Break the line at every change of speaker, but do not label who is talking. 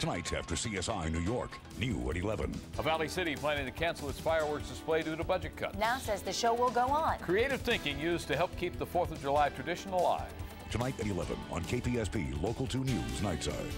Tonight after CSI New York, new at 11.
A Valley City planning to cancel its fireworks display due to budget cuts.
Now says the show will go on.
Creative thinking used to help keep the 4th of July tradition alive.
Tonight at 11 on KPSP Local 2 News Nightside.